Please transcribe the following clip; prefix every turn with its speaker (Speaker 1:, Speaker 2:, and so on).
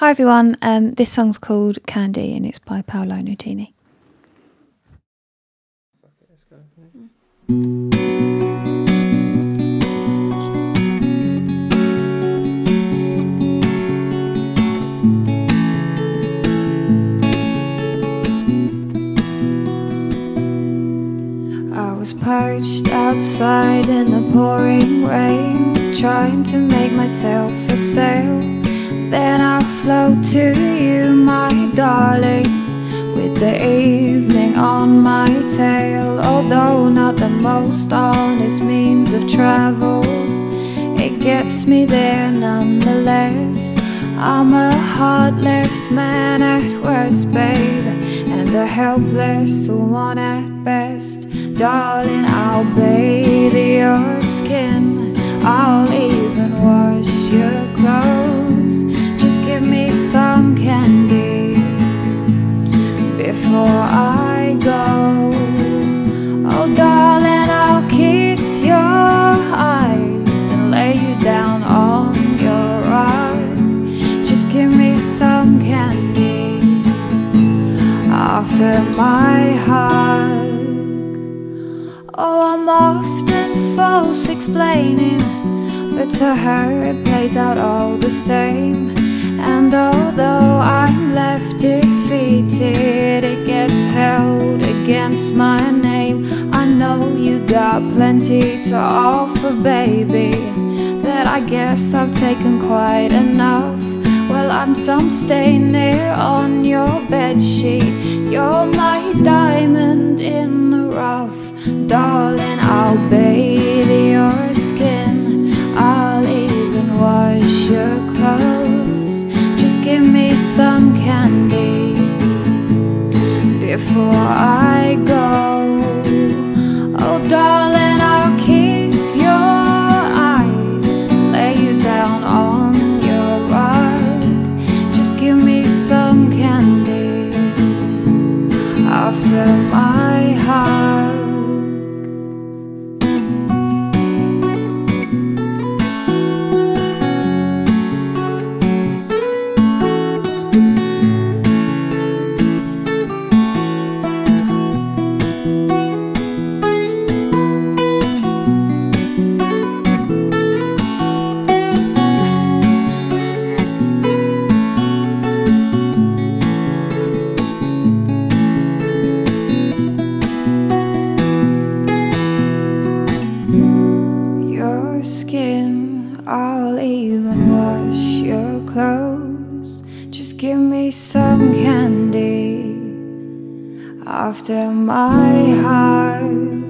Speaker 1: Hi everyone, um, this song's called Candy and it's by Paolo Nutini. I was perched outside in the pouring rain, trying to make myself a sail. Then to you, my darling, with the evening on my tail. Although not the most honest means of travel, it gets me there nonetheless. I'm a heartless man at worst, babe, and a helpless one at best. Darling, I'll bathe your skin, I'll after my hug. Oh, I'm often false explaining, but to her it plays out all the same. And although I'm left defeated, it gets held against my name. I know you got plenty to offer, baby. That I guess I've taken quite enough. Some stain there on your bed sheet. You're my diamond in the rough. Darling, I'll bathe your skin. I'll even wash your clothes. Just give me some candy before I go. Oh, darling, I'll kiss your eyes, lay you down after my hug. I'll even wash your clothes. Just give me some candy after my heart.